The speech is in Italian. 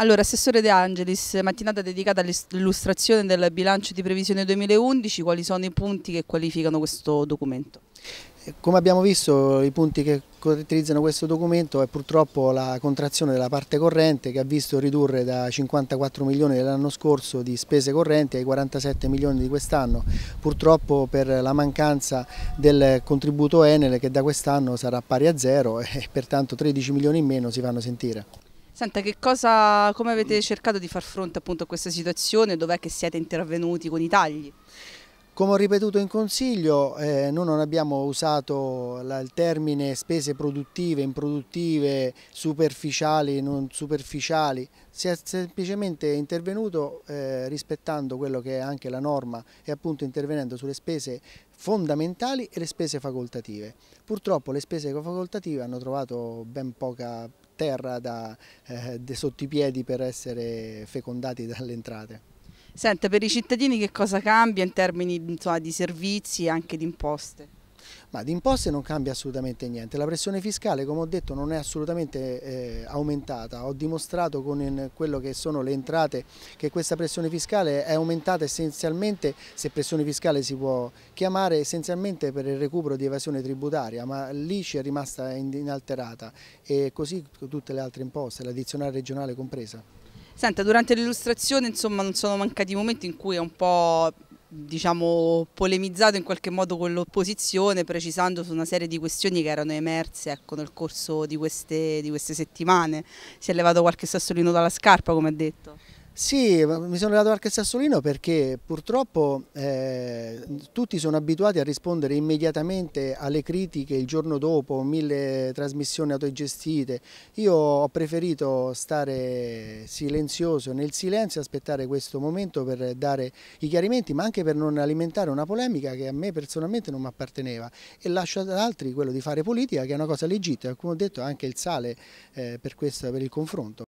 Allora, Assessore De Angelis, mattinata dedicata all'illustrazione del bilancio di previsione 2011, quali sono i punti che qualificano questo documento? Eh, come abbiamo visto i punti che caratterizzano questo documento è purtroppo la contrazione della parte corrente che ha visto ridurre da 54 milioni dell'anno scorso di spese correnti ai 47 milioni di quest'anno, purtroppo per la mancanza del contributo Enel che da quest'anno sarà pari a zero e pertanto 13 milioni in meno si fanno sentire. Senta, cosa, come avete cercato di far fronte appunto a questa situazione? Dov'è che siete intervenuti con i tagli? Come ho ripetuto in consiglio, eh, noi non abbiamo usato la, il termine spese produttive, improduttive, superficiali, non superficiali, si è semplicemente intervenuto eh, rispettando quello che è anche la norma e appunto intervenendo sulle spese fondamentali e le spese facoltative. Purtroppo le spese facoltative hanno trovato ben poca terra da, eh, sotto i piedi per essere fecondati dalle entrate. Senta, per i cittadini che cosa cambia in termini insomma, di servizi e anche di imposte? Ma di imposte non cambia assolutamente niente, la pressione fiscale come ho detto non è assolutamente eh, aumentata, ho dimostrato con quello che sono le entrate che questa pressione fiscale è aumentata essenzialmente, se pressione fiscale si può chiamare, essenzialmente per il recupero di evasione tributaria, ma lì ci è rimasta inalterata. E così tutte le altre imposte, l'addizionale regionale compresa. Senta, durante l'illustrazione insomma non sono mancati momenti in cui è un po' diciamo, polemizzato in qualche modo con l'opposizione precisando su una serie di questioni che erano emerse ecco, nel corso di queste, di queste settimane. Si è levato qualche sassolino dalla scarpa come ha detto? Sì, mi sono levato qualche sassolino perché purtroppo eh, tutti sono abituati a rispondere immediatamente alle critiche il giorno dopo, mille trasmissioni autogestite. Io ho preferito stare silenzioso nel silenzio, aspettare questo momento per dare i chiarimenti, ma anche per non alimentare una polemica che a me personalmente non mi apparteneva e lascio ad altri quello di fare politica che è una cosa legittima, come ho detto anche il sale eh, per, questo, per il confronto.